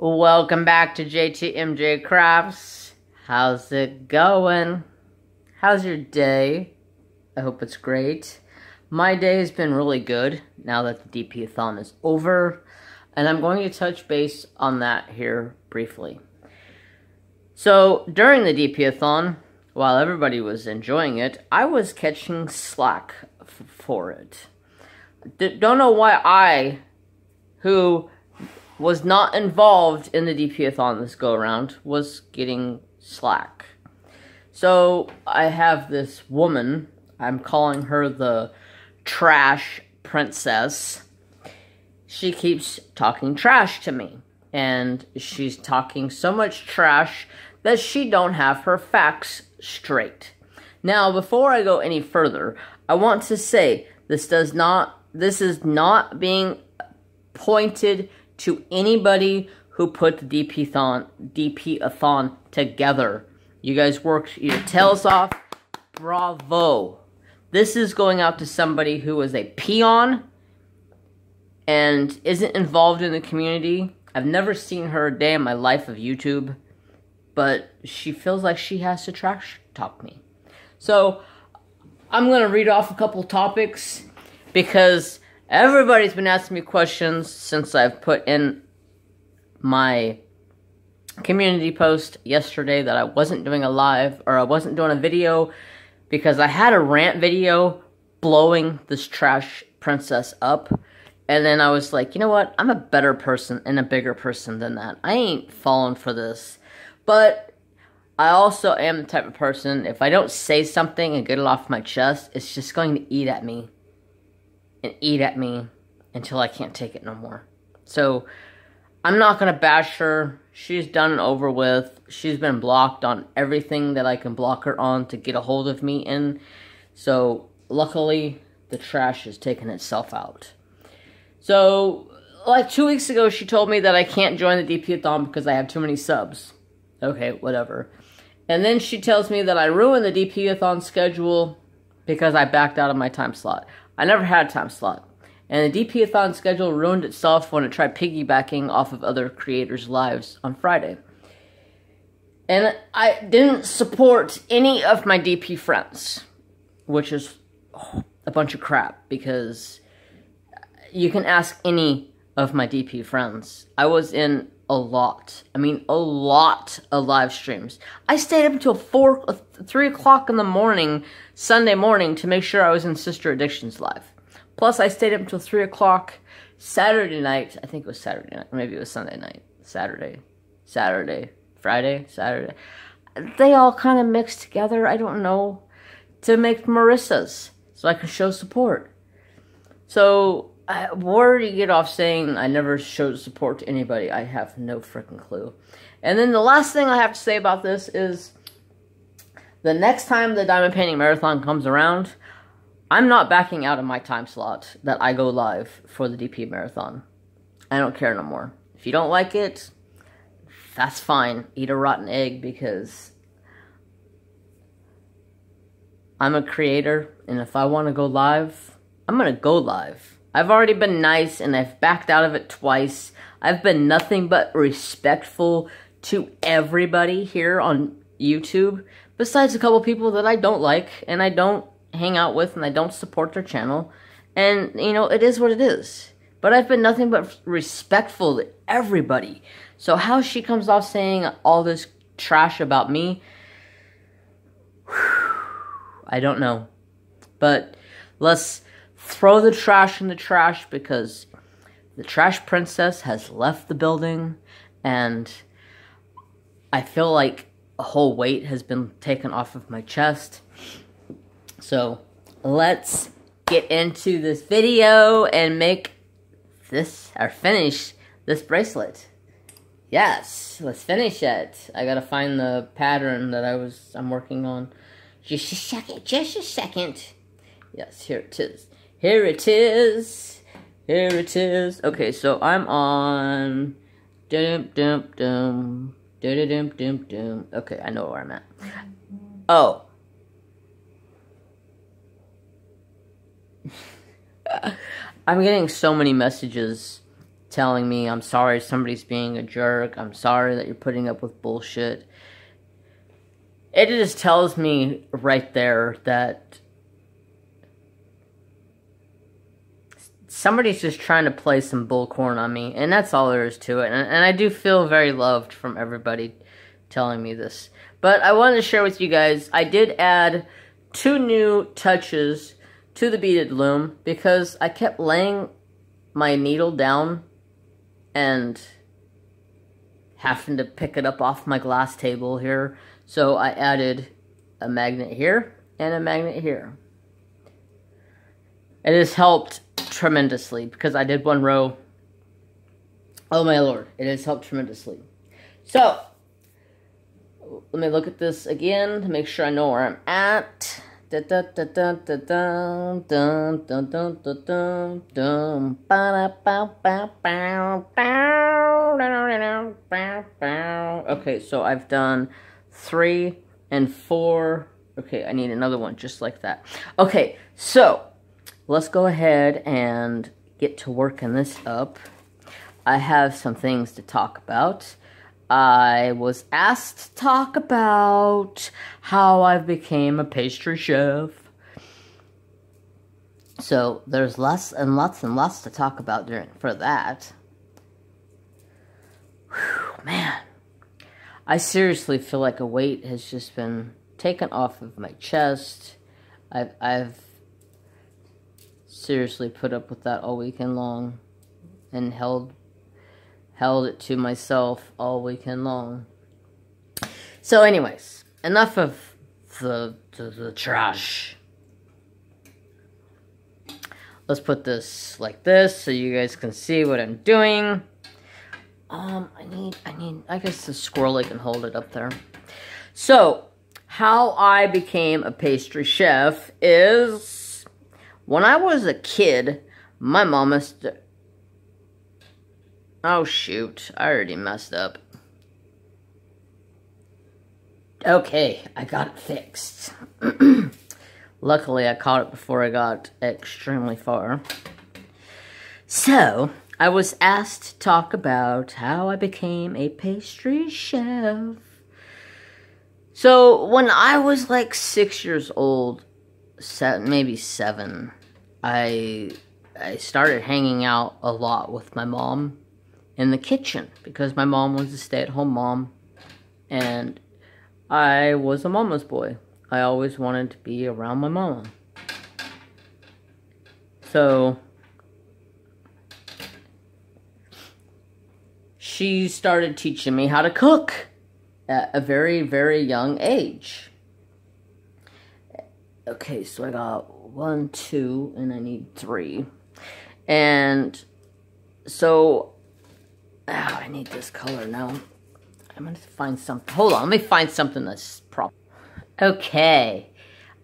Welcome back to JTMJ Crafts. How's it going? How's your day? I hope it's great. My day has been really good now that the DP-a-thon is over, and I'm going to touch base on that here briefly. So, during the DP-a-thon, while everybody was enjoying it, I was catching slack for it. D don't know why I, who was not involved in the DP-a-thon this go around, was getting slack. So I have this woman, I'm calling her the trash princess. She keeps talking trash to me. And she's talking so much trash that she don't have her facts straight. Now, before I go any further, I want to say this does not this is not being pointed to anybody who put the DP-thon, DP-a-thon together. You guys worked your tails off. Bravo. This is going out to somebody who is a peon and isn't involved in the community. I've never seen her a day in my life of YouTube, but she feels like she has to trash talk me. So, I'm going to read off a couple topics because Everybody's been asking me questions since I've put in my community post yesterday that I wasn't doing a live or I wasn't doing a video because I had a rant video blowing this trash princess up. And then I was like, you know what? I'm a better person and a bigger person than that. I ain't falling for this. But I also am the type of person, if I don't say something and get it off my chest, it's just going to eat at me and eat at me until I can't take it no more. So I'm not gonna bash her. She's done and over with. She's been blocked on everything that I can block her on to get a hold of me in. So luckily the trash has taken itself out. So like two weeks ago she told me that I can't join the DP-a-thon because I have too many subs. Okay, whatever. And then she tells me that I ruined the DP-a-thon schedule because I backed out of my time slot. I never had a time slot. And the DP-a-thon schedule ruined itself when it tried piggybacking off of other creators' lives on Friday. And I didn't support any of my DP friends, which is a bunch of crap because you can ask any of my DP friends. I was in a lot. I mean, a lot of live streams. I stayed up until 4, uh, 3 o'clock in the morning, Sunday morning, to make sure I was in Sister Addictions live. Plus, I stayed up until 3 o'clock Saturday night. I think it was Saturday night. Maybe it was Sunday night. Saturday. Saturday. Friday. Saturday. They all kind of mixed together. I don't know. To make Marissa's. So I can show support. So, I, where do you get off saying I never showed support to anybody? I have no freaking clue. And then the last thing I have to say about this is the next time the Diamond Painting Marathon comes around, I'm not backing out of my time slot that I go live for the DP Marathon. I don't care no more. If you don't like it, that's fine. Eat a rotten egg because I'm a creator, and if I want to go live, I'm going to go live. I've already been nice and I've backed out of it twice. I've been nothing but respectful to everybody here on YouTube, besides a couple people that I don't like and I don't hang out with and I don't support their channel. And, you know, it is what it is. But I've been nothing but respectful to everybody. So how she comes off saying all this trash about me, I don't know. But let's throw the trash in the trash because the trash princess has left the building and I feel like a whole weight has been taken off of my chest. So let's get into this video and make this or finish this bracelet. Yes, let's finish it. I gotta find the pattern that I was I'm working on. Just a second, just a second. Yes, here it is. Here it is. Here it is. Okay, so I'm on. Dum dum dum. Dum dum dum dum. Okay, I know where I'm at. Oh. I'm getting so many messages telling me, I'm sorry somebody's being a jerk. I'm sorry that you're putting up with bullshit. It just tells me right there that somebody's just trying to play some bullcorn on me, and that's all there is to it. And, and I do feel very loved from everybody telling me this. But I wanted to share with you guys, I did add two new touches to the beaded loom because I kept laying my needle down and having to pick it up off my glass table here. So I added a magnet here and a magnet here. It has helped tremendously because I did one row. Oh my lord, it has helped tremendously. So, let me look at this again to make sure I know where I'm at. Okay, so I've done three and four. Okay, I need another one just like that. Okay, so let's go ahead and get to working this up. I have some things to talk about. I was asked to talk about how I became a pastry chef. So there's lots and lots and lots to talk about during for that. Whew, man, I seriously feel like a weight has just been taken off of my chest. I've I've seriously put up with that all weekend long and held held it to myself all weekend long. So anyways, enough of the, the, the trash. Let's put this like this so you guys can see what I'm doing. Um, I need, I need, I guess the squirrel can hold it up there. So, how I became a pastry chef is when I was a kid, my mama. Oh shoot, I already messed up. Okay, I got it fixed. Luckily, I caught it before I got extremely far. So, I was asked to talk about how I became a pastry chef. So, when I was like six years old, maybe seven, I I started hanging out a lot with my mom in the kitchen because my mom was a stay-at-home mom and I was a mama's boy. I always wanted to be around my mama. So she started teaching me how to cook at a very, very young age. Okay, so I got one, two, and I need three. And so, oh, I need this color now. I'm gonna find something. Hold on, let me find something that's proper. Okay,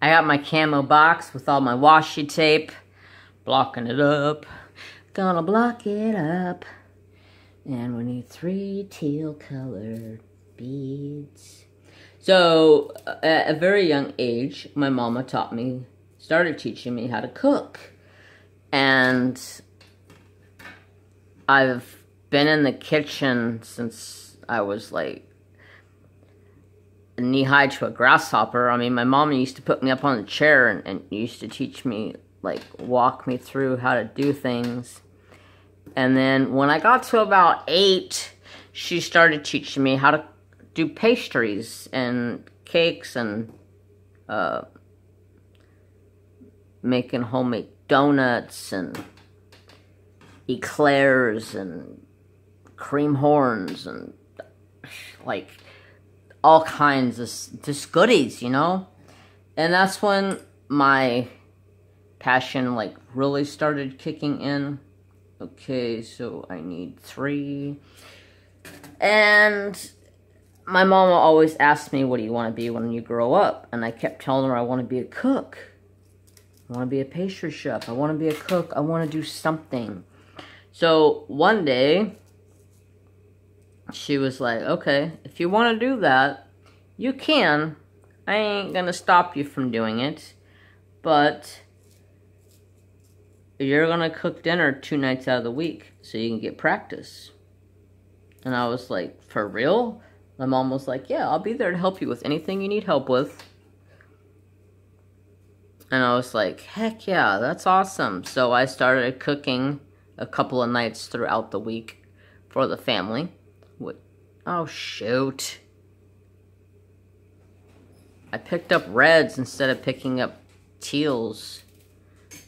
I got my camo box with all my washi tape, blocking it up. Gonna block it up. And we need three teal colored beads. So, at a very young age, my mama taught me, started teaching me how to cook. And I've been in the kitchen since I was like knee high to a grasshopper. I mean, my mom used to put me up on the chair and, and used to teach me, like, walk me through how to do things. And then when I got to about eight, she started teaching me how to do pastries and cakes and uh, making homemade donuts and eclairs and cream horns and like all kinds of just goodies, you know? And that's when my passion like really started kicking in. Okay, so I need three. And my mama always asked me, what do you want to be when you grow up? And I kept telling her I want to be a cook. I want to be a pastry chef. I want to be a cook. I want to do something. So one day, she was like, okay, if you want to do that, you can. I ain't going to stop you from doing it. But you're gonna cook dinner two nights out of the week so you can get practice. And I was like, for real? My mom was like, yeah, I'll be there to help you with anything you need help with. And I was like, heck yeah, that's awesome. So I started cooking a couple of nights throughout the week for the family. What? Oh, shoot. I picked up reds instead of picking up teals.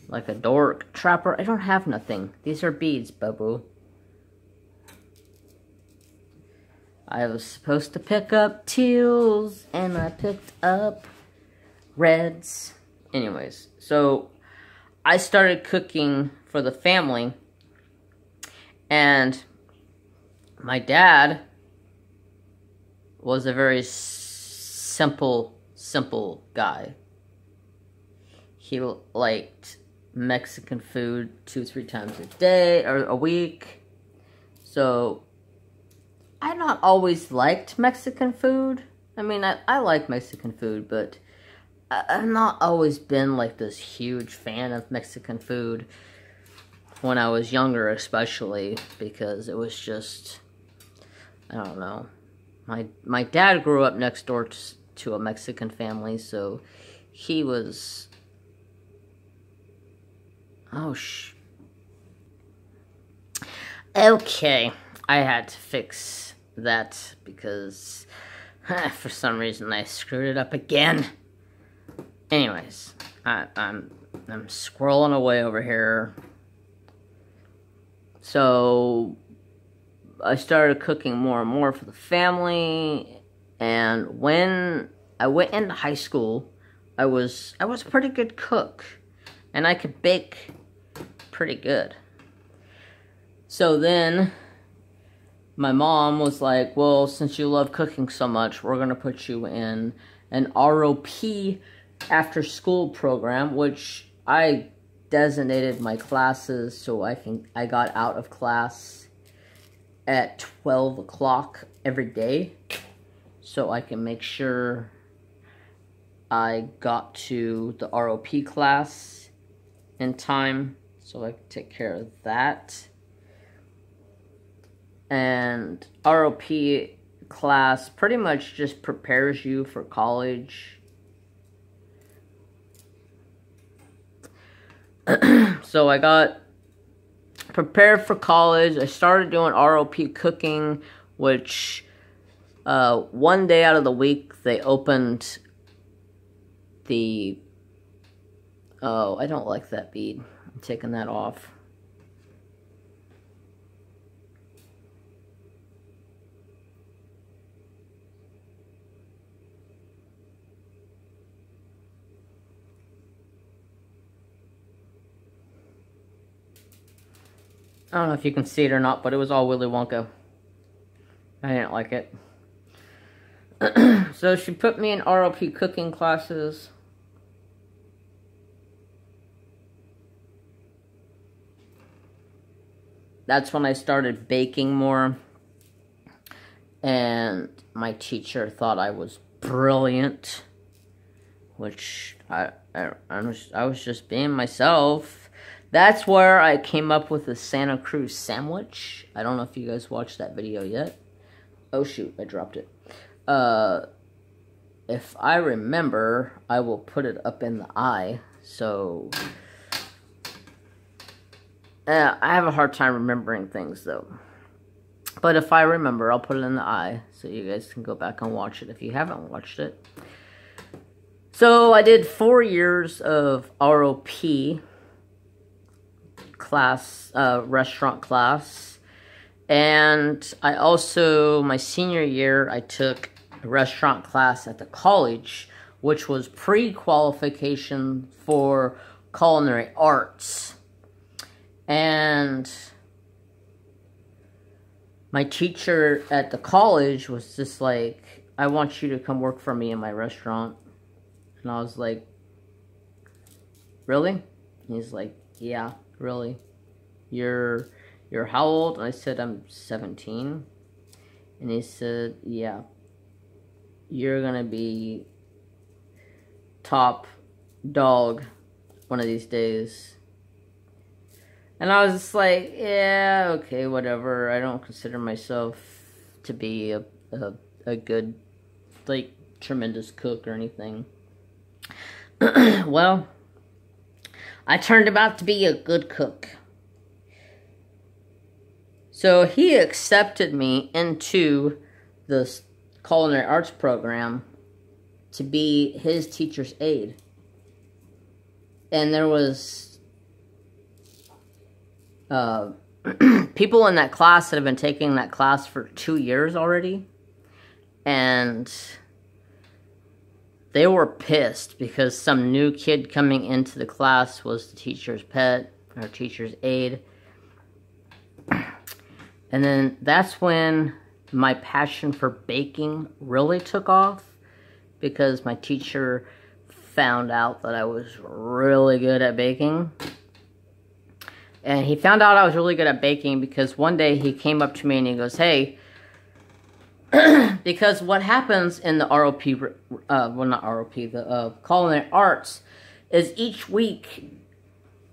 Like a dork. Trapper, I don't have nothing. These are beads, boo. I was supposed to pick up teals, and I picked up reds. Anyways, so I started cooking for the family, and my dad was a very simple, simple guy. He liked Mexican food two, three times a day or a week. So I not always liked Mexican food. I mean, I, I like Mexican food, but I, I've not always been like this huge fan of Mexican food when I was younger, especially because it was just, I don't know. My my dad grew up next door to, to a Mexican family, so he was. Oh sh. Okay, I had to fix that because for some reason I screwed it up again. Anyways, I, I'm I'm scrolling away over here. So I started cooking more and more for the family, and when I went into high school, I was I was a pretty good cook, and I could bake pretty good. So then my mom was like, well, since you love cooking so much, we're going to put you in an ROP after school program, which I designated my classes so I can I got out of class at 12 o'clock every day so I can make sure I got to the ROP class in time so I can take care of that and ROP class pretty much just prepares you for college. so I got prepared for college. I started doing ROP cooking, which uh, one day out of the week they opened the. Oh, I don't like that bead. I'm taking that off. I don't know if you can see it or not, but it was all Willy Wonka. I didn't like it. so she put me in ROP cooking classes. That's when I started baking more. And my teacher thought I was brilliant. Which I, I, I, was, I was just being myself that's where I came up with the Santa Cruz sandwich. I don't know if you guys watched that video yet. Oh shoot, I dropped it. Uh, if I remember, I will put it up in the eye. So, uh, I have a hard time remembering things though. But if I remember, I'll put it in the eye so you guys can go back and watch it if you haven't watched it. So I did four years of ROP class, uh, restaurant class. And I also, my senior year, I took a restaurant class at the college, which was pre-qualification for culinary arts. And my teacher at the college was just like, I want you to come work for me in my restaurant. And I was like, really? And he's like, yeah really? You're, you're how old? I said, I'm 17. And he said, yeah, you're gonna be top dog one of these days. And I was just like, yeah, okay, whatever. I don't consider myself to be a, a, a good, like, tremendous cook or anything. well, I turned out to be a good cook. So he accepted me into the culinary arts program to be his teacher's aide. And there was uh, people in that class that have been taking that class for two years already. And they were pissed because some new kid coming into the class was the teacher's pet or teacher's aide. And then that's when my passion for baking really took off because my teacher found out that I was really good at baking. And he found out I was really good at baking because one day he came up to me and he goes, Hey, because what happens in the ROP, uh, well, not ROP, the uh, culinary arts, is each week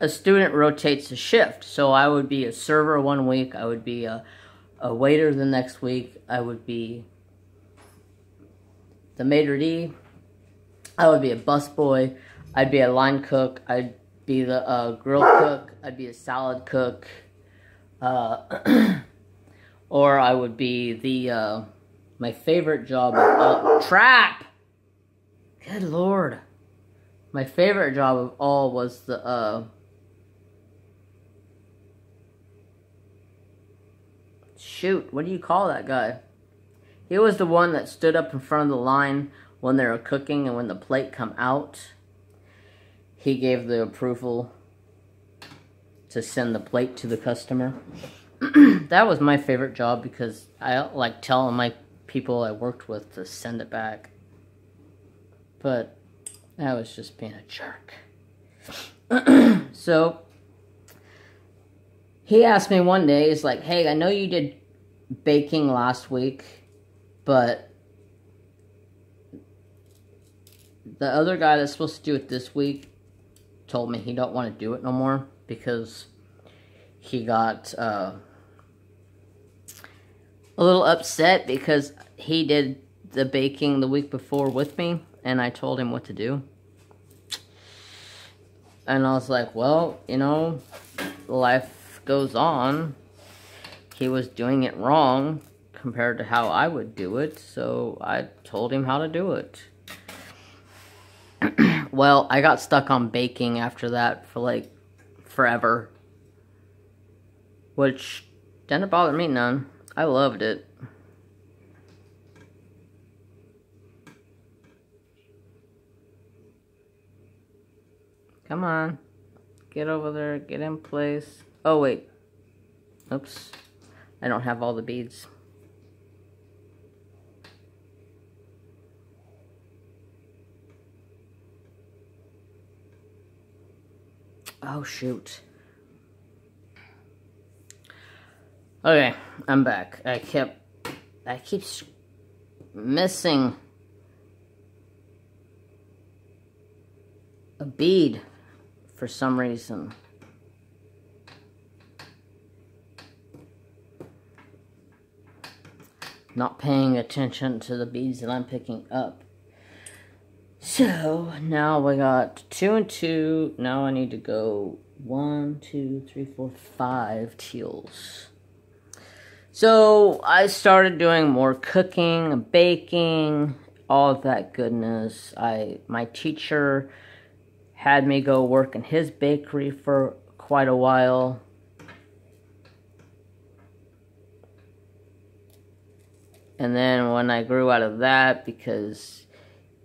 a student rotates a shift. So I would be a server one week, I would be a, a waiter the next week, I would be the maitre d', I would be a busboy, I'd be a line cook, I'd be the uh, grill cook, I'd be a salad cook, uh, or I would be the, uh, my favorite job of all, trap! Good lord. My favorite job of all was the, uh, shoot, what do you call that guy? He was the one that stood up in front of the line when they were cooking and when the plate come out. He gave the approval to send the plate to the customer. that was my favorite job because I like telling my people I worked with to send it back. But I was just being a jerk. so he asked me one day, he's like, hey, I know you did baking last week, but the other guy that's supposed to do it this week told me he don't want to do it no more because he got uh, a little upset because he did the baking the week before with me and I told him what to do. And I was like, well, you know, life goes on. He was doing it wrong compared to how I would do it, so I told him how to do it. well, I got stuck on baking after that for like forever. Which didn't bother me none. I loved it. Come on. Get over there. Get in place. Oh, wait. Oops. I don't have all the beads. Oh, shoot. Okay, I'm back. I kept... I keep missing... a bead for some reason. Not paying attention to the beads that I'm picking up. So, now we got two and two. Now I need to go one, two, three, four, five teals. So, I started doing more cooking, baking, all of that goodness. I My teacher had me go work in his bakery for quite a while. And then when I grew out of that, because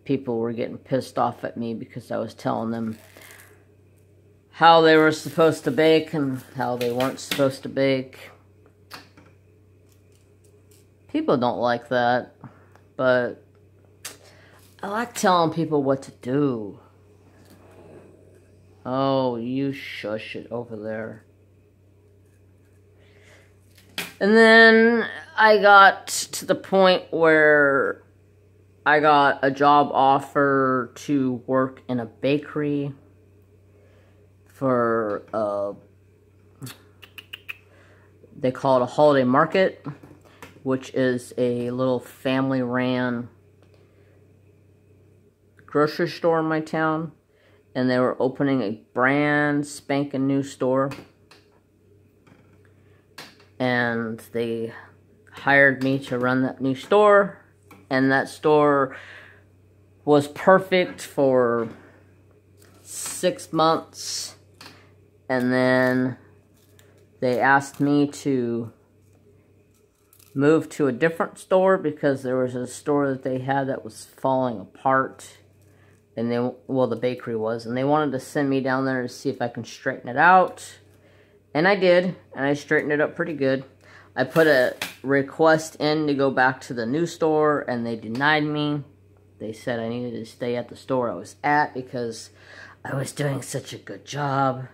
people were getting pissed off at me because I was telling them how they were supposed to bake and how they weren't supposed to bake. People don't like that, but I like telling people what to do. Oh, you shush it over there. And then I got to the point where I got a job offer to work in a bakery for uh, they call it a holiday market, which is a little family ran grocery store in my town. And they were opening a brand spanking new store. And they hired me to run that new store. And that store was perfect for six months. And then they asked me to move to a different store because there was a store that they had that was falling apart. And they, well, the bakery was. And they wanted to send me down there to see if I can straighten it out. And I did. And I straightened it up pretty good. I put a request in to go back to the new store. And they denied me. They said I needed to stay at the store I was at because I was doing such a good job.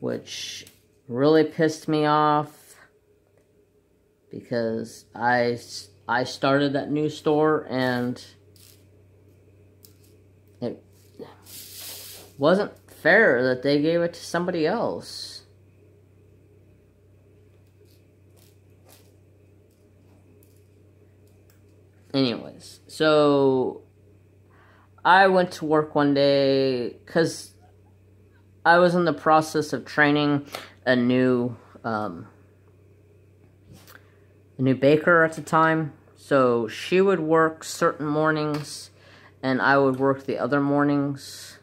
Which really pissed me off because I, I started that new store and wasn't fair that they gave it to somebody else. Anyways, so I went to work one day because I was in the process of training a new um, a new baker at the time. So she would work certain mornings, and I would work the other mornings.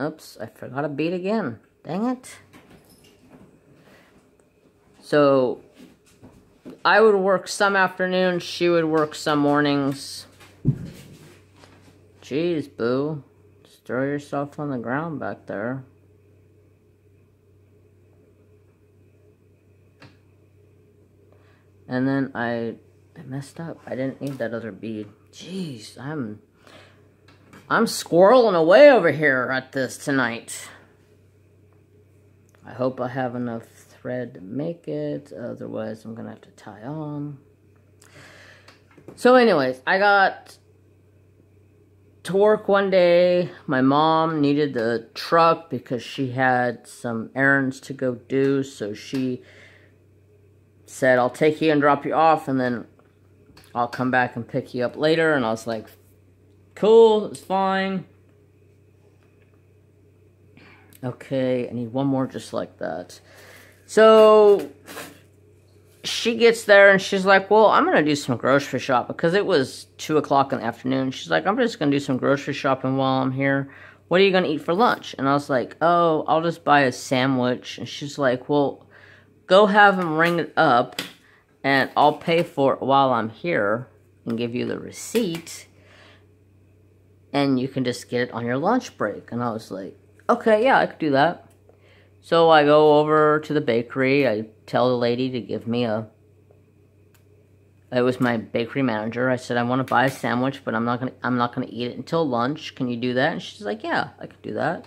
Oops, I forgot a beat again. Dang it. So, I would work some afternoons, she would work some mornings. Jeez, boo. Just throw yourself on the ground back there. And then I, I messed up. I didn't need that other bead. Jeez, I'm, I'm squirreling away over here at this tonight. I hope I have enough thread to make it. Otherwise, I'm going to have to tie on. So anyways, I got to work one day. My mom needed the truck because she had some errands to go do. So she said, I'll take you and drop you off and then I'll come back and pick you up later. And I was like, cool, it's fine. Okay, I need one more just like that. So she gets there and she's like, well, I'm going to do some grocery shopping because it was 2 o'clock in the afternoon. She's like, I'm just going to do some grocery shopping while I'm here. What are you going to eat for lunch? And I was like, oh, I'll just buy a sandwich. And she's like, well, go have him ring it up and I'll pay for it while I'm here and give you the receipt. And you can just get it on your lunch break. And I was like, okay, yeah, I could do that. So I go over to the bakery. I tell the lady to give me a. It was my bakery manager. I said I want to buy a sandwich, but I'm not gonna. I'm not gonna eat it until lunch. Can you do that? And she's like, Yeah, I could do that.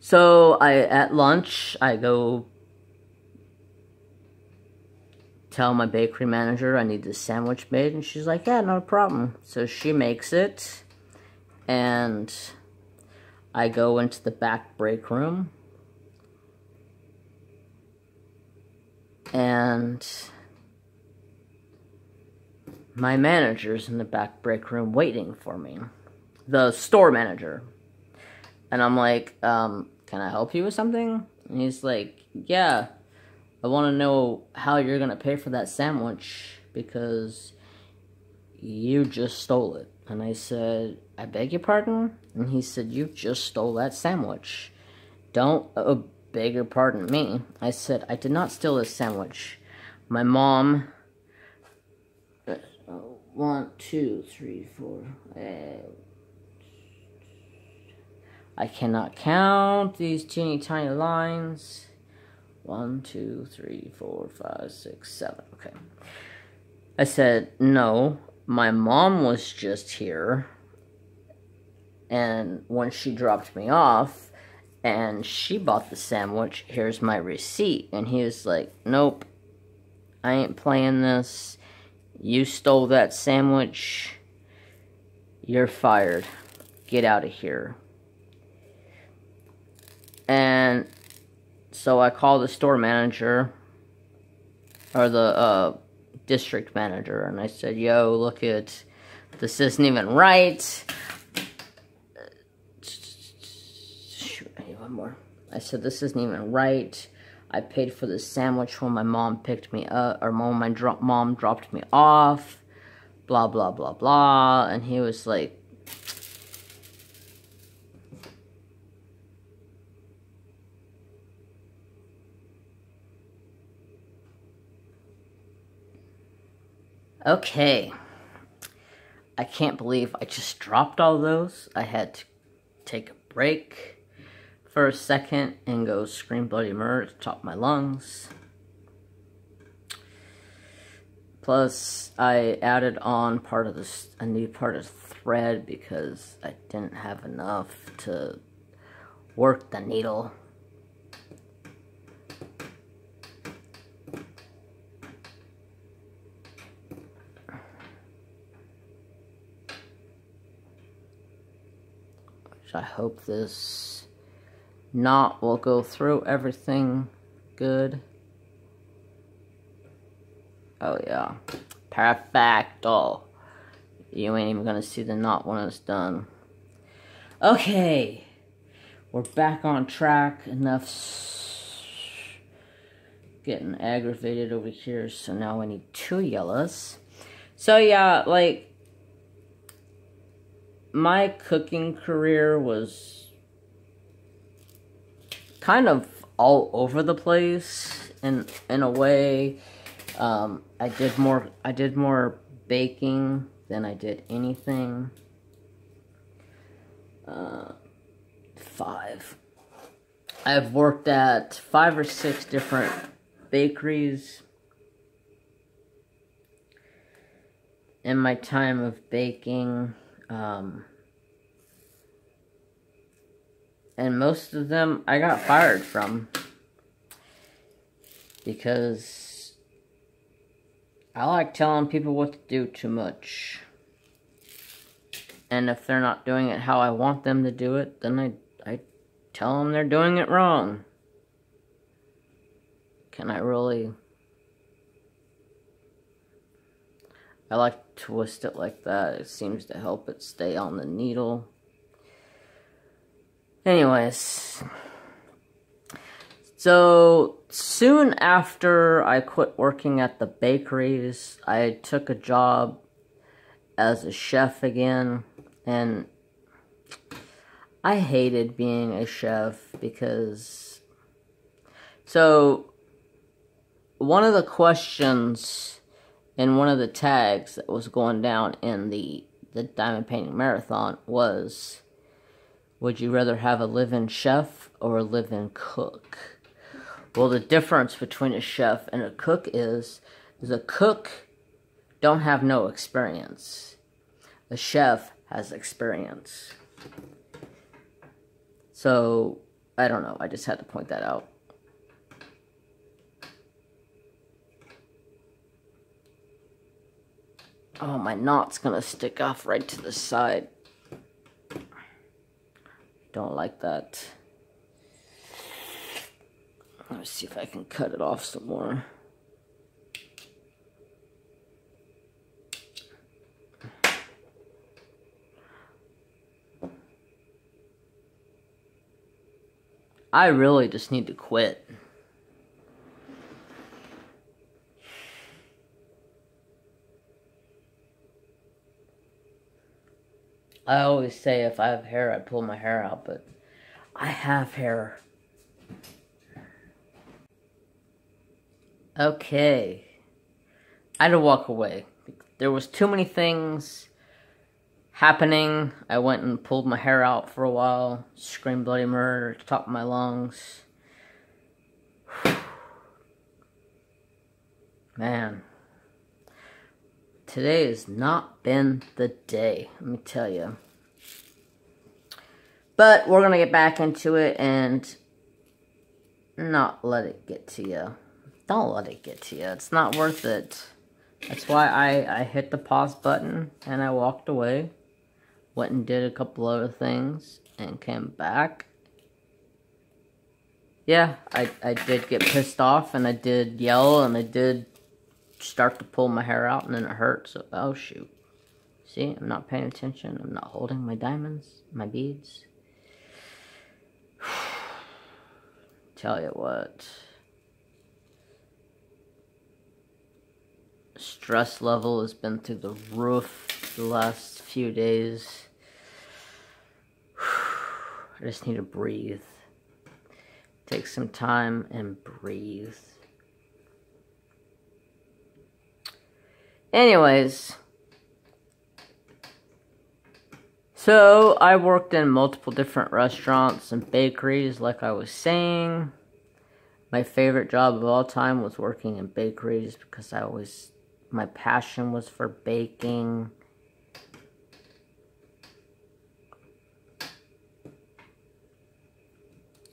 So I at lunch I go tell my bakery manager I need this sandwich made, and she's like, Yeah, not a problem. So she makes it, and I go into the back break room. And my manager's in the back break room waiting for me. The store manager. And I'm like, um, can I help you with something? And he's like, yeah, I want to know how you're going to pay for that sandwich because you just stole it. And I said, I beg your pardon? And he said, You just stole that sandwich. Don't uh, beg your pardon me. I said, I did not steal this sandwich. My mom. Uh, one, two, three, four. I cannot count these teeny tiny lines. One, two, three, four, five, six, seven. Okay. I said, No, my mom was just here and when she dropped me off and she bought the sandwich here's my receipt. And he was like nope i ain't playing this. You stole that sandwich. You're fired. Get out of here. And so I called the store manager or the uh, district manager and I said, yo, look at this isn't even right. Shoot, I need one more. I said, this isn't even right. I paid for the sandwich when my mom picked me up, or when my dro mom dropped me off. Blah, blah, blah, blah. And he was like, Okay. I can't believe I just dropped all those. I had to take a break for a second and go scream bloody murder to top my lungs. Plus, I added on part of this, a new part of thread because I didn't have enough to work the needle. I hope this knot will go through everything good. Oh yeah, perfecto. You ain't even gonna see the knot when it's done. Okay, we're back on track. Enough getting aggravated over here, so now I need two yellows. So yeah, like my cooking career was kind of all over the place in in a way. Um, I did more I did more baking than I did anything. Uh, five. I've worked at five or six different bakeries in my time of baking. Um, and most of them I got fired from because I like telling people what to do too much. And if they're not doing it how I want them to do it, then I, I tell them they're doing it wrong. Can I really... I like to twist it like that. It seems to help it stay on the needle. Anyways. So, soon after I quit working at the bakeries, I took a job as a chef again. And I hated being a chef because... So, one of the questions and one of the tags that was going down in the the diamond painting marathon was would you rather have a live-in chef or a live-in cook? Well the difference between a chef and a cook is is a cook don't have no experience. A chef has experience. So i don't know. I just had to point that out Oh, my knot's gonna stick off right to the side. Don't like that. Let's see if I can cut it off some more. I really just need to quit. I always say if I have hair, I pull my hair out, but I have hair. Okay. I had to walk away. There was too many things happening. I went and pulled my hair out for a while. Screamed bloody murder at the top of my lungs. Man today has not been the day, let me tell you. But we're going to get back into it and not let it get to you. Don't let it get to you. It's not worth it. That's why I, I hit the pause button and I walked away. Went and did a couple other things and came back. yeah, I, I did get pissed off and I did yell and I did start to pull my hair out and then it hurts. Oh shoot. See, I'm not paying attention. I'm not holding my diamonds, my beads. Tell you what. Stress level has been through the roof the last few days. I just need to breathe. Take some time and breathe. Anyways. So, I worked in multiple different restaurants and bakeries, like I was saying. My favorite job of all time was working in bakeries because I always, my passion was for baking.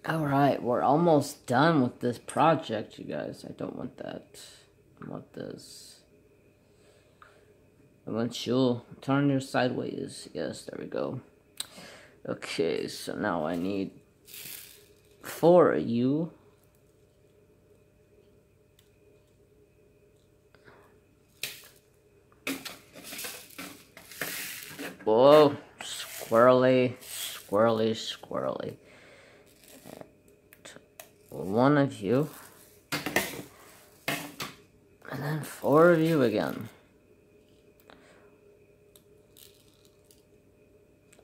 Alright, we're almost done with this project, you guys. I don't want that. I want this. I want you turn your sideways. Yes, there we go. Okay, so now I need four of you. Whoa, squirrely, squirrely, squirrely one of you. And then four of you again.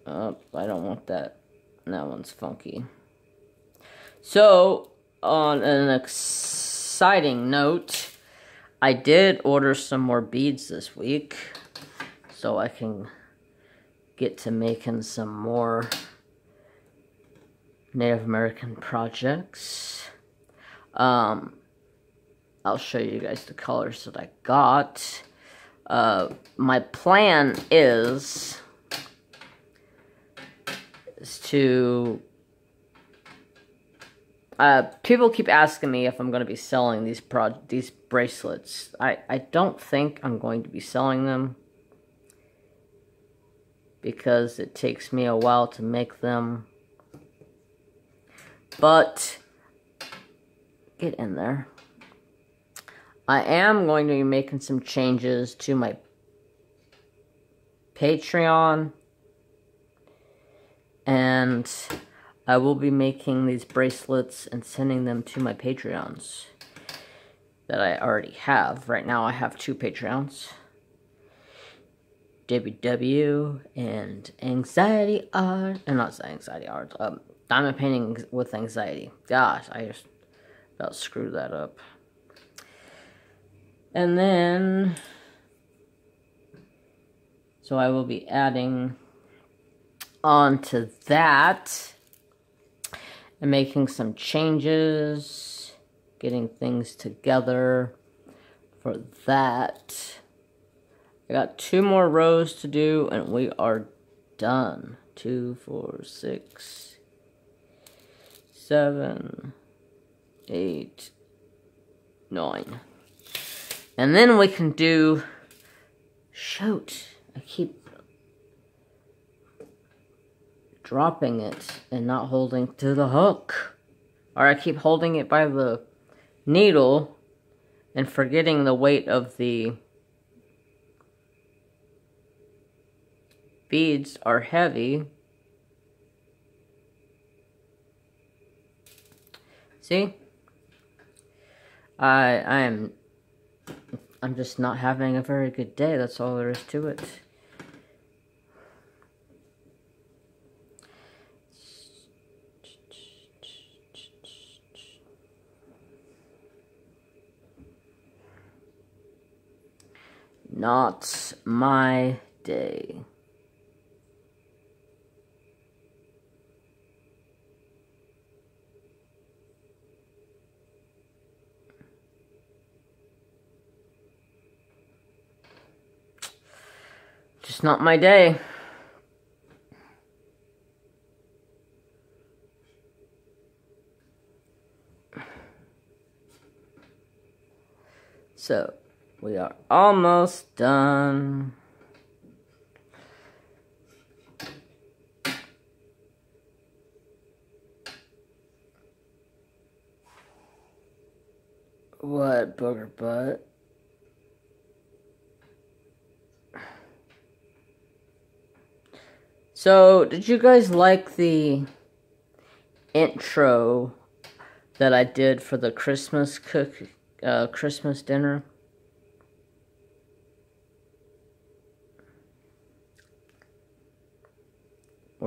Oh, I don't want that. That one's funky. So, on an exciting note, I did order some more beads this week. So I can get to making some more Native American projects. Um, I'll show you guys the colors that I got. Uh, my plan is, is to uh, people keep asking me if I'm going to be selling these pro these bracelets. I, I don't think I'm going to be selling them because it takes me a while to make them. But, get in there. I am going to be making some changes to my Patreon. And I will be making these bracelets and sending them to my Patreons that I already have. Right now I have two Patreons. WW and Anxiety Art, and not Anxiety Art, um, Diamond painting with anxiety. Gosh, I just about screwed that up. And then, so I will be adding on to that and making some changes, getting things together for that. I got two more rows to do and we are done. Two, four, six, seven, eight, nine. And then we can do, shoot, I keep dropping it and not holding to the hook. Or I keep holding it by the needle and forgetting the weight of the beads are heavy See? I I am I'm just not having a very good day. That's all there is to it. Not my day. Just not my day. So, we are almost done. What, booger butt? So, did you guys like the intro that I did for the Christmas cook uh, Christmas dinner?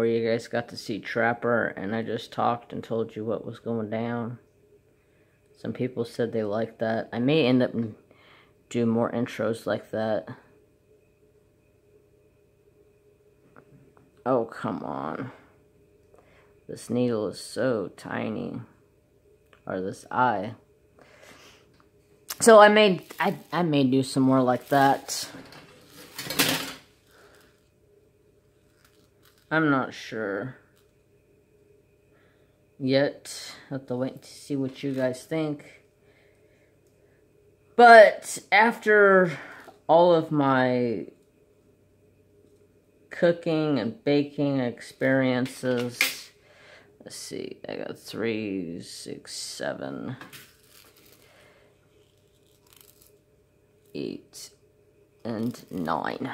Where you guys got to see Trapper and I just talked and told you what was going down. Some people said they liked that. I may end up do more intros like that. Oh, come on. This needle is so tiny. Or this eye. So I may, I, I may do some more like that. I'm not sure yet. Have to wait to see what you guys think. But after all of my cooking and baking experiences, let's see, I got three, six, seven, eight, and nine.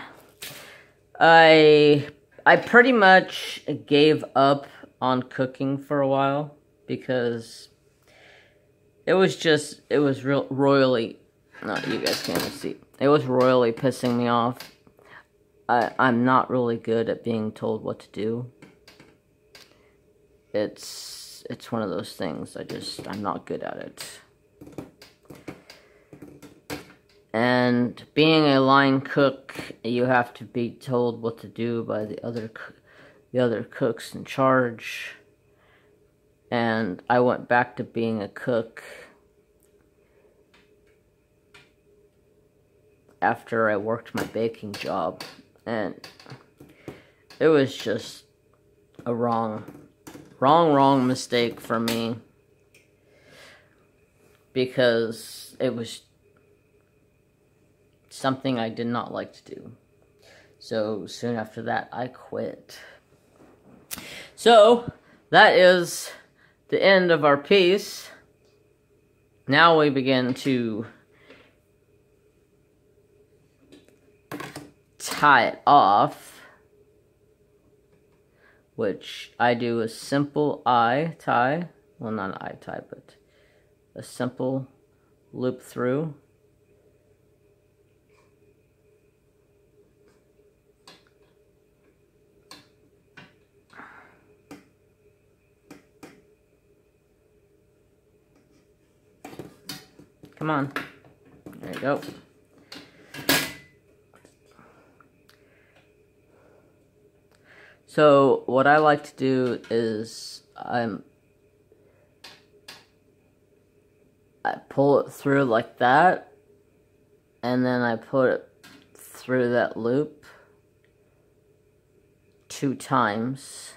I I pretty much gave up on cooking for a while because it was just it was real royally no you guys can't see. It was royally pissing me off. I, I'm not really good at being told what to do. It's it's one of those things I just I'm not good at it and being a line cook you have to be told what to do by the other the other cooks in charge. And I went back to being a cook after I worked my baking job. And it was just a wrong, wrong, wrong mistake for me. Because it was something I did not like to do. So soon after that, I quit. So, that is the end of our piece. Now we begin to tie it off, which I do a simple eye tie, well not an eye tie, but a simple loop through. Come on. There you go. So what I like to do is I'm I pull it through like that and then I put it through that loop two times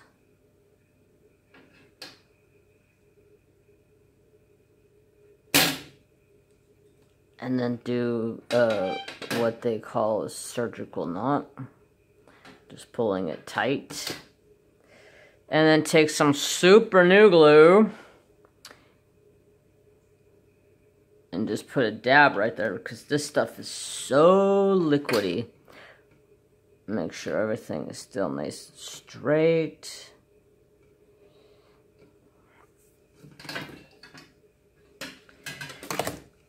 and then do uh, what they call a surgical knot. Just pulling it tight. And then take some super new glue and just put a dab right there because this stuff is so liquidy. Make sure everything is still nice and straight.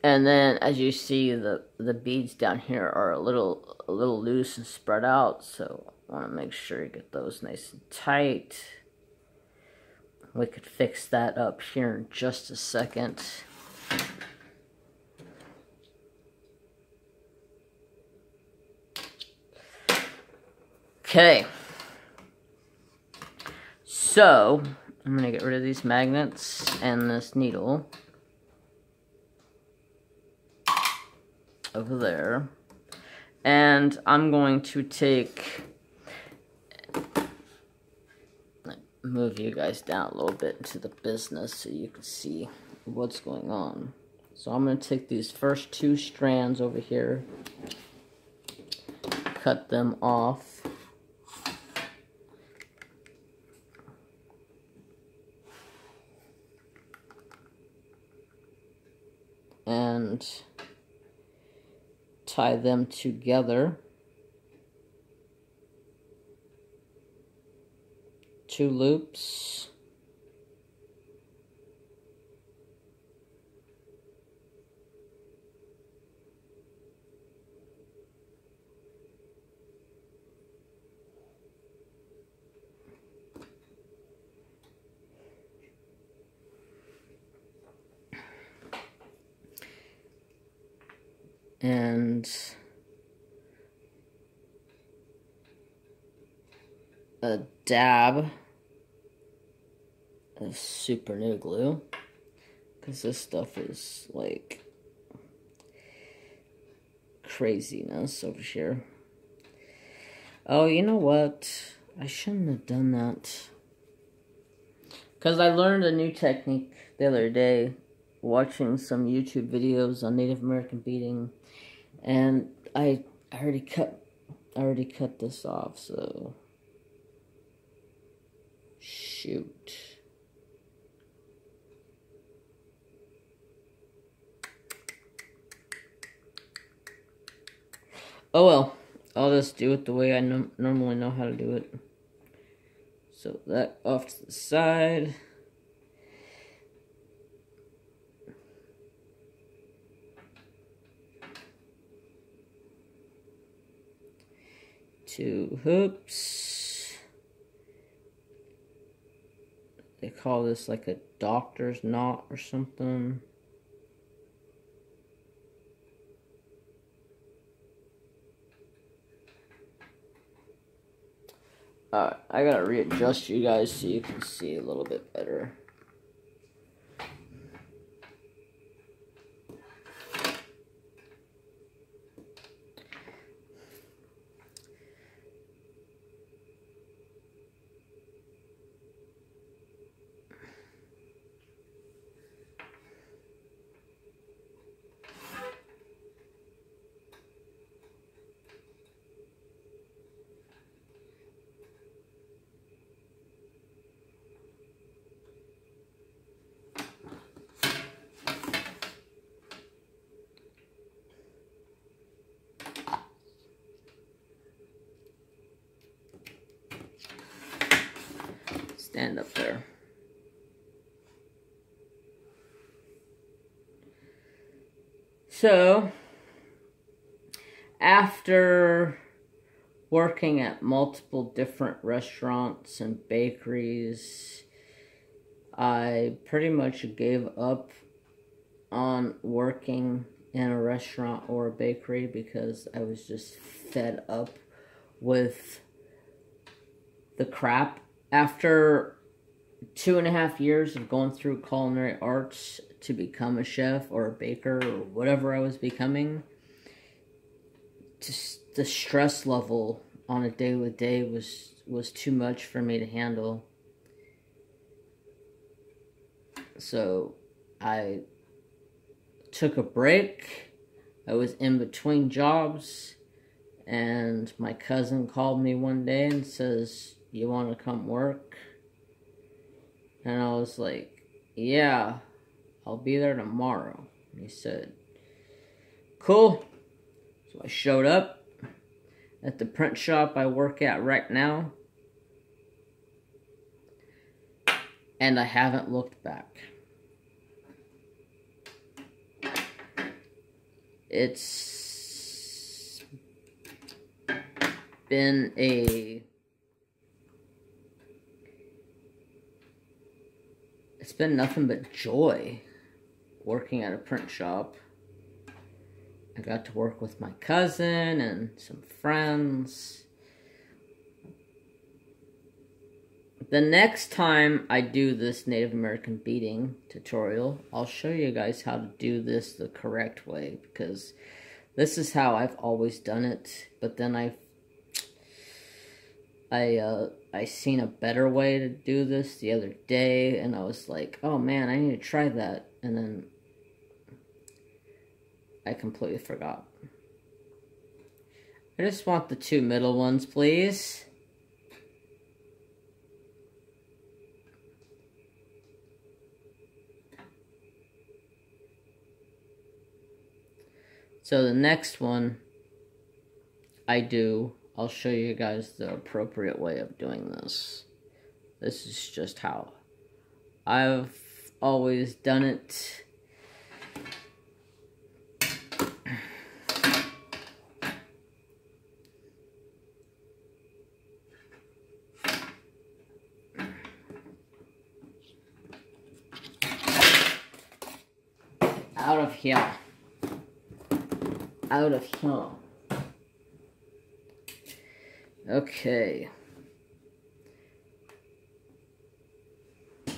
And then as you see the the beads down here are a little a little loose and spread out so I want to make sure you get those nice and tight. We could fix that up here in just a second. Okay. So, I'm going to get rid of these magnets and this needle. Over there. And I'm going to take, move you guys down a little bit into the business so you can see what's going on. So I'm going to take these first two strands over here, cut them off. and tie them together. Two loops. And a dab of super new glue because this stuff is like craziness over here. Oh, you know what? I shouldn't have done that. Because I learned a new technique the other day watching some YouTube videos on Native American beading and I already cut I already cut this off so. Shoot. Oh well. I'll just do it the way I no normally know how to do it. So that off to the side two hoops. They call this like a doctor's knot or something. Alright, I gotta readjust you guys so you can see a little bit better. stand up there. So, after working at multiple different restaurants and bakeries, I pretty much gave up on working in a restaurant or a bakery because I was just fed up with the crap. After two and a half years of going through culinary arts to become a chef or a baker or whatever I was becoming, just the stress level on a daily day was was too much for me to handle. So I took a break. I was in between jobs and my cousin called me one day and says, you want to come work? And I was like, yeah, I'll be there tomorrow. And he said, cool. So I showed up at the print shop I work at right now. And I haven't looked back. It's been a it's been nothing but joy working at a print shop. I got to work with my cousin and some friends. The next time I do this Native American beading tutorial, I'll show you guys how to do this the correct way because this is how I've always done it, but then I I uh, I seen a better way to do this the other day, and I was like, oh man, I need to try that, and then I completely forgot. I just want the two middle ones, please. So the next one I do, I'll show you guys the appropriate way of doing this. This is just how I've always done it. Out of here. Out of here. Okay.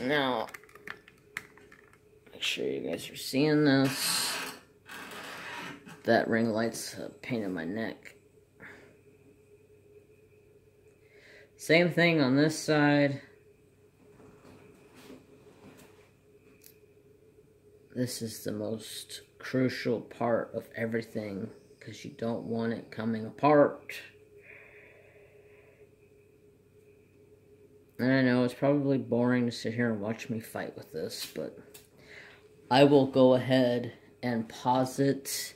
Now, make sure you guys are seeing this. That ring light's a pain in my neck. Same thing on this side. This is the most crucial part of everything because you don't want it coming apart. And I know it's probably boring to sit here and watch me fight with this, but I will go ahead and pause it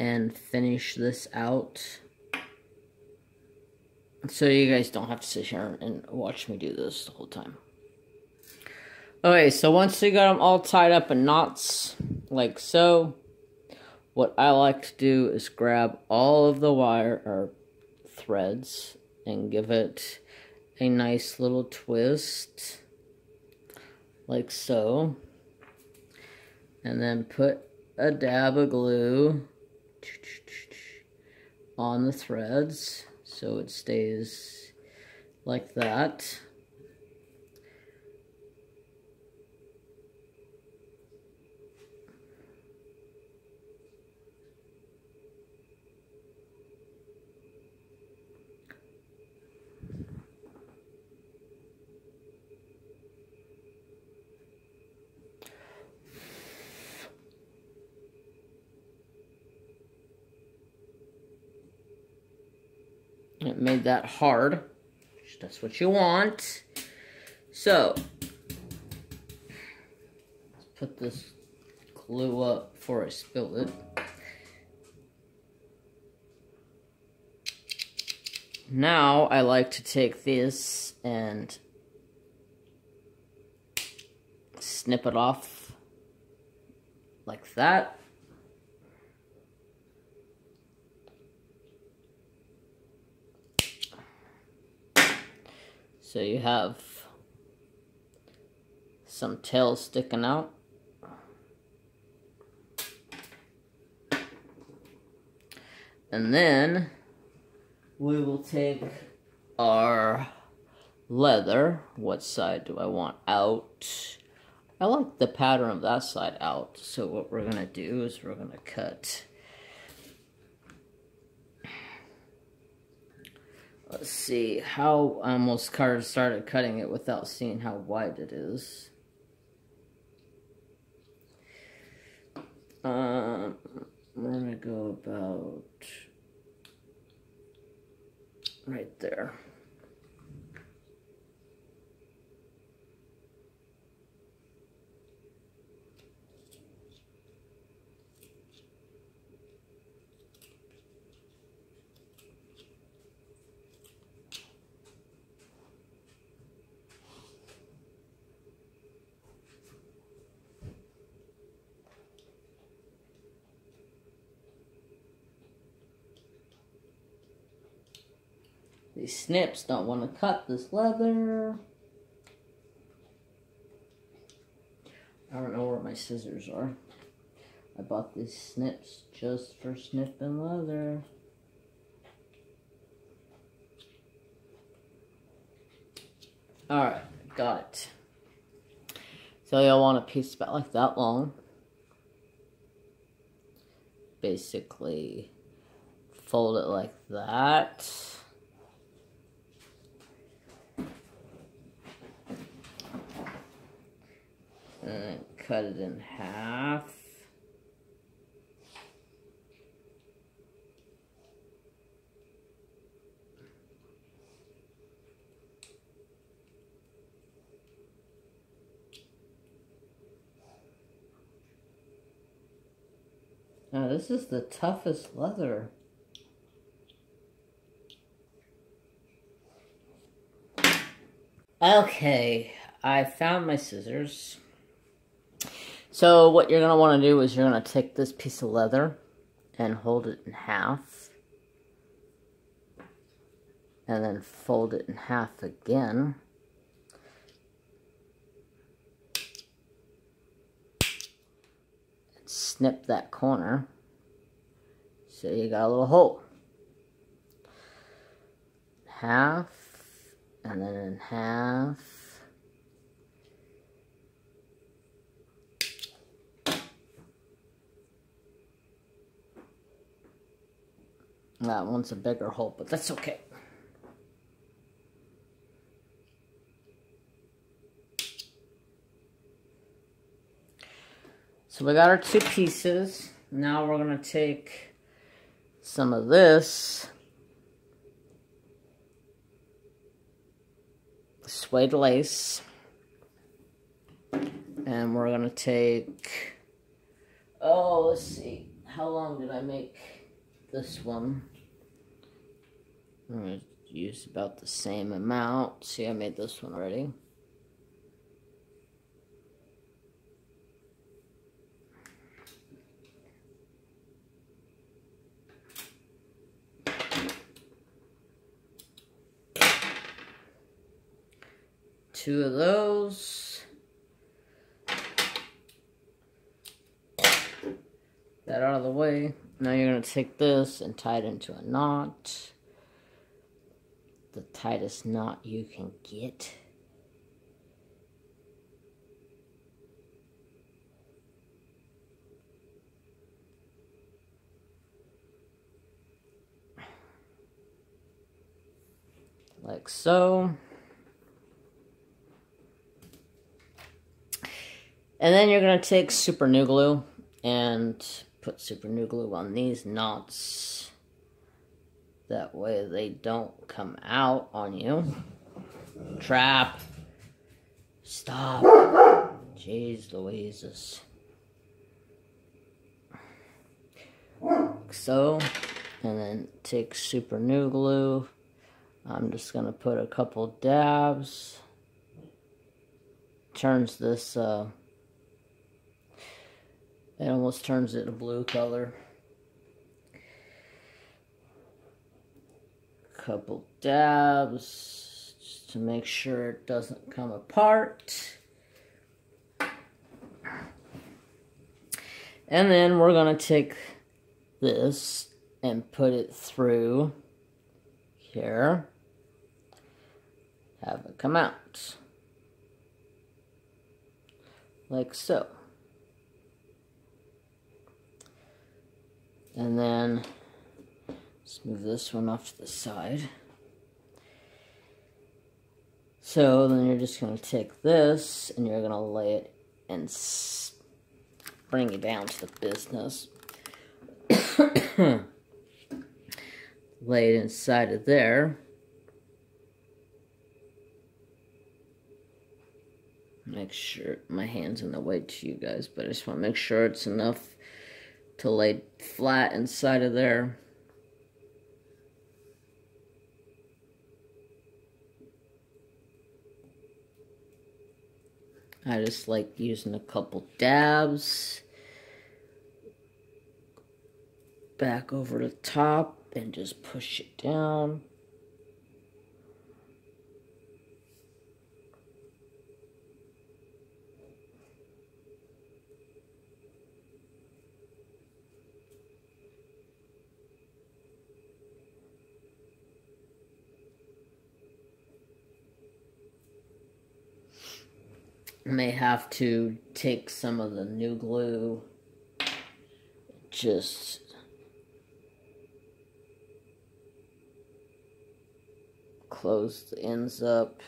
and finish this out. So you guys don't have to sit here and watch me do this the whole time. Okay, so once you got them all tied up in knots, like so, what I like to do is grab all of the wire or threads and give it a nice little twist, like so, and then put a dab of glue on the threads so it stays like that. Made that hard. That's what you want. So, let's put this glue up before I spill it. Now, I like to take this and snip it off like that. So you have some tails sticking out. And then we will take our leather. What side do I want out? I like the pattern of that side out. So what we're going to do is we're going to cut Let's see how almost started cutting it without seeing how wide it is. Um, we're gonna go about right there. These snips don't want to cut this leather. I don't know where my scissors are. I bought these snips just for snipping leather. Alright, got it. So you'll want a piece about like that long. Basically, fold it like that. and cut it in half. Now this is the toughest leather. Okay, I found my scissors. So what you're going to want to do is you're going to take this piece of leather and hold it in half. And then fold it in half again. And snip that corner. So you got a little hole. Half. And then in half. That one's a bigger hole, but that's okay. So we got our two pieces. Now we're going to take some of this suede lace and we're going to take, oh, let's see, how long did I make this one. I'm going to use about the same amount. See, I made this one already. Two of those. That out of the way. Now you're going to take this and tie it into a knot. The tightest knot you can get. Like so. And then you're going to take super new glue and put super new glue on these knots. That way they don't come out on you. Trap. Stop. Jeez Louises. So, and then take super new glue. I'm just going to put a couple dabs. Turns this uh, it almost turns it a blue color. Couple dabs just to make sure it doesn't come apart. And then we're going to take this and put it through here. Have it come out. Like so. And then let's move this one off to the side. So then you're just going to take this and you're going to lay it and bring it down to the business. lay it inside of there. Make sure my hand's in the way to you guys, but I just want to make sure it's enough to lay flat inside of there. I just like using a couple dabs back over the top and just push it down. May have to take some of the new glue, just close the ends up.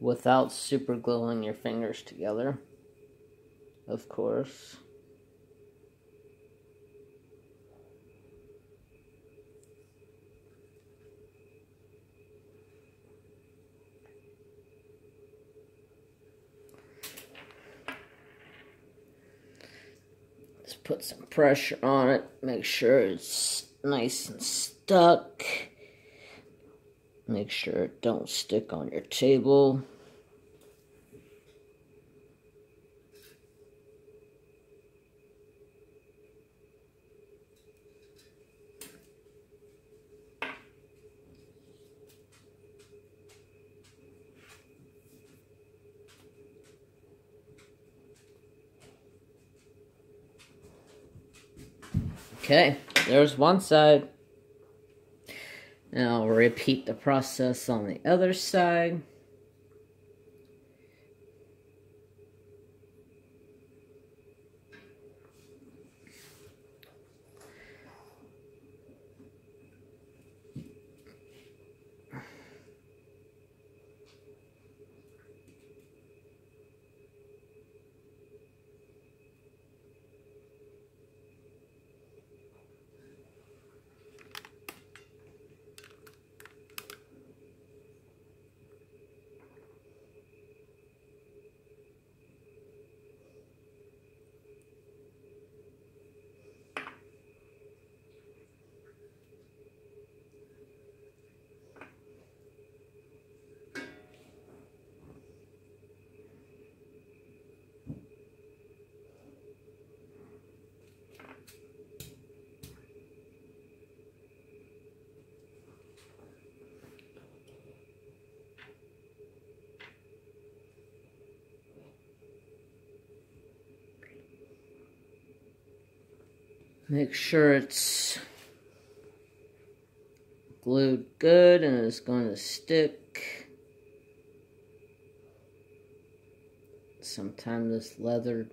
without super gluing your fingers together of course. Let's put some pressure on it, make sure it's nice and stuck. Make sure it don't stick on your table. Okay, there's one side. Now repeat the process on the other side. Make sure it's glued good and it's going to stick. Sometimes this leather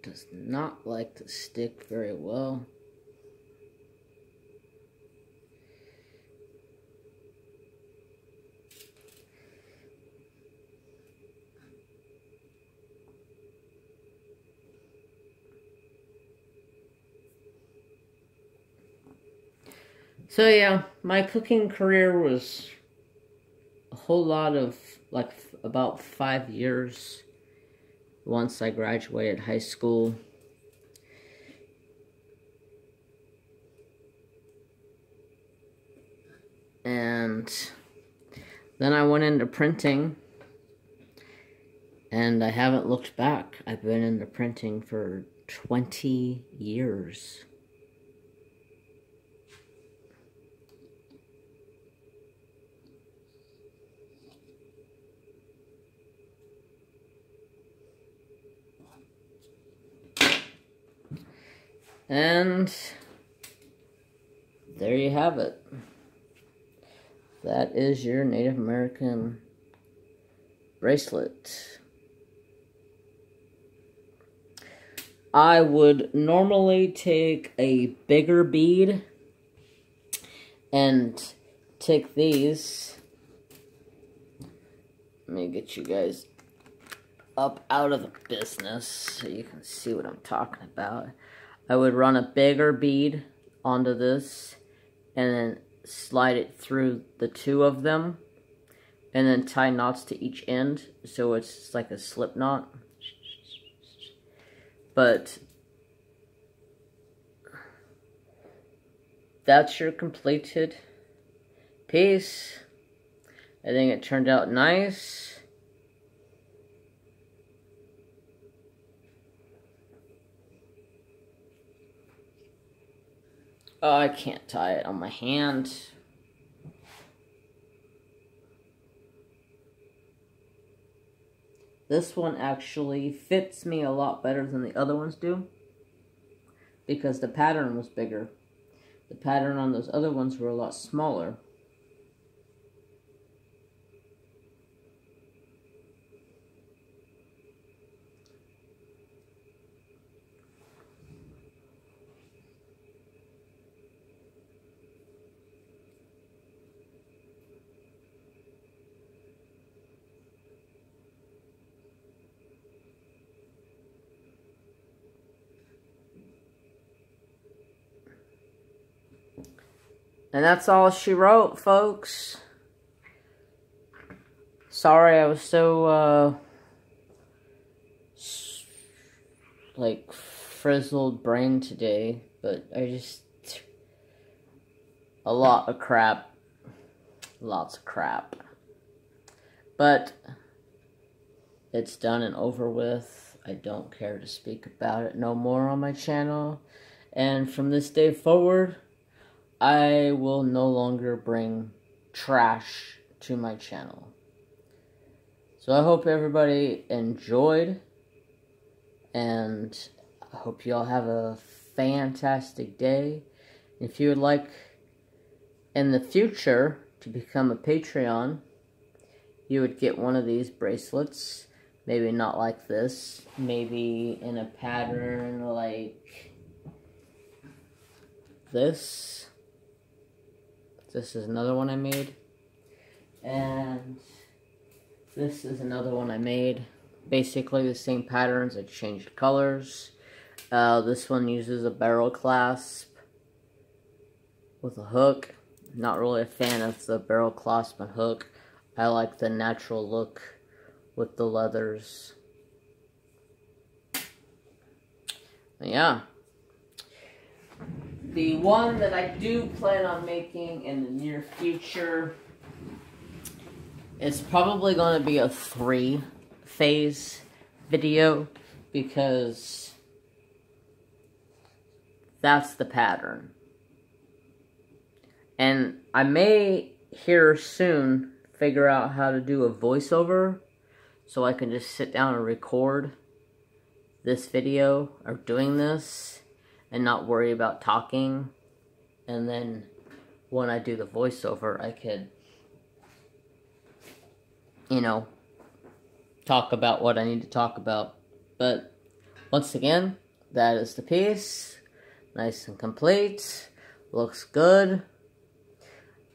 does not like to stick very well. So yeah, my cooking career was a whole lot of like about five years once I graduated high school. And then I went into printing and I haven't looked back. I've been into printing for 20 years. And there you have it. That is your Native American bracelet. I would normally take a bigger bead and take these. Let me get you guys up out of the business so you can see what I'm talking about. I would run a bigger bead onto this and then slide it through the two of them and then tie knots to each end so it's like a slip knot. But that's your completed piece. I think it turned out nice. Oh, I can't tie it on my hand. This one actually fits me a lot better than the other ones do. Because the pattern was bigger. The pattern on those other ones were a lot smaller. And that's all she wrote, folks. Sorry I was so, uh, like, frizzled brain today, but I just a lot of crap. Lots of crap. But it's done and over with. I don't care to speak about it no more on my channel. And from this day forward, I will no longer bring trash to my channel. So I hope everybody enjoyed. And I hope you all have a fantastic day. If you would like in the future to become a Patreon, you would get one of these bracelets. Maybe not like this. Maybe in a pattern like this. This is another one I made. And this is another one I made. Basically the same patterns, I changed colors. Uh, this one uses a barrel clasp with a hook. Not really a fan of the barrel clasp and hook. I like the natural look with the leathers. Yeah. The one that I do plan on making in the near future is probably going to be a three phase video because that's the pattern. And I may here soon figure out how to do a voiceover so I can just sit down and record this video or doing this and not worry about talking. And then when I do the voiceover I could you know talk about what I need to talk about. But once again that is the piece. Nice and complete. Looks good.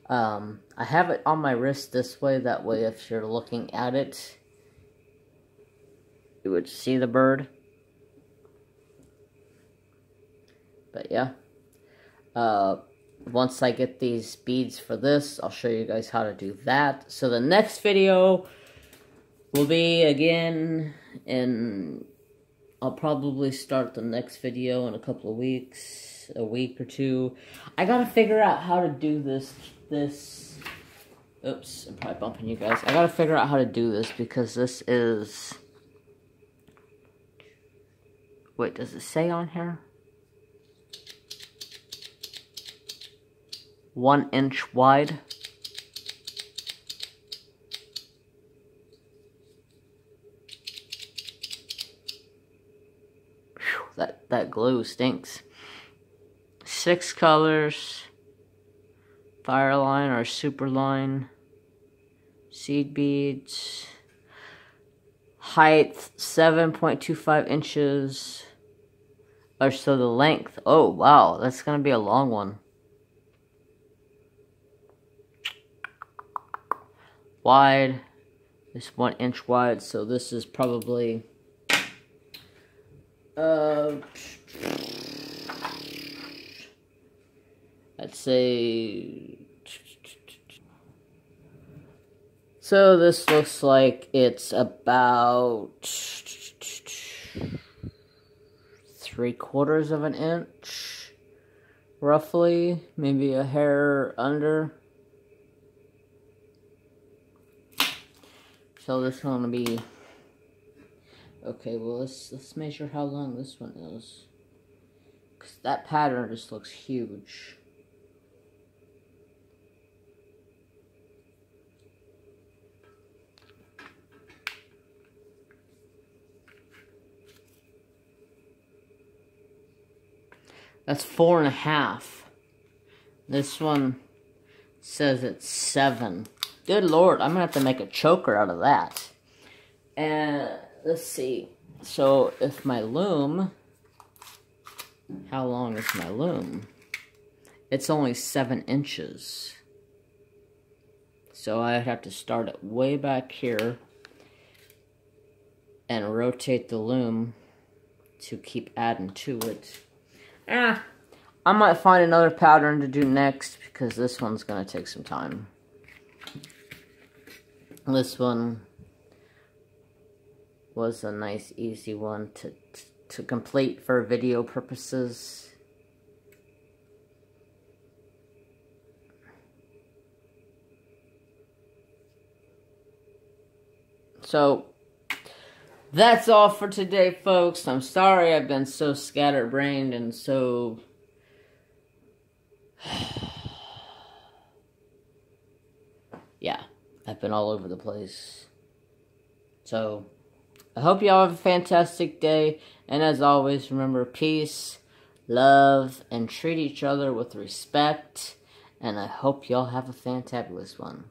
Um, I have it on my wrist this way, that way if you're looking at it, you would see the bird. But yeah. Uh, once I get these beads for this, I'll show you guys how to do that. So the next video will be again in... I'll probably start the next video in a couple of weeks, a week or two. I gotta figure out how to do this this. Oops, I'm probably bumping you guys. I gotta figure out how to do this because this is. Wait, does it say on here? One inch wide. Whew, that, that glue stinks. Six colors. Fireline or Superline. Seed beads. Height 7.25 inches. Or so the length. Oh, wow. That's going to be a long one. Wide. It's one inch wide, so this is probably... Uh... I'd say. So this looks like it's about three quarters of an inch, roughly, maybe a hair under. So this one will be okay. Well, let's let's measure how long this one is, because that pattern just looks huge. That's four and a half. This one says it's seven. Good lord, I'm gonna have to make a choker out of that. And let's see. So if my loom, how long is my loom? It's only seven inches. So I'd have to start it way back here and rotate the loom to keep adding to it. Ah, I might find another pattern to do next because this one's going to take some time. This one was a nice, easy one to, to complete for video purposes. So, that's all for today, folks. I'm sorry I've been so scatterbrained and so. yeah, I've been all over the place. So, I hope you all have a fantastic day. And as always, remember peace, love, and treat each other with respect. And I hope y'all have a fantabulous one.